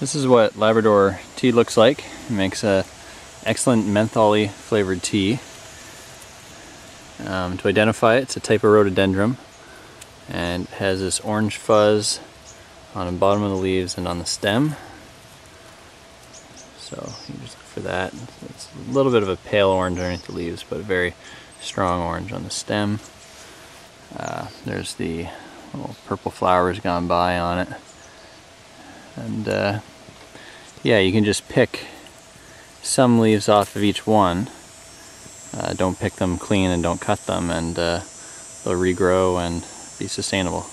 This is what Labrador tea looks like. It makes a excellent mentholy flavored tea. Um, to identify it, it's a type of rhododendron and has this orange fuzz on the bottom of the leaves and on the stem. So you just look for that. It's a little bit of a pale orange underneath the leaves, but a very strong orange on the stem. Uh, there's the little purple flowers gone by on it. And uh, yeah, you can just pick some leaves off of each one. Uh, don't pick them clean and don't cut them and uh, they'll regrow and be sustainable.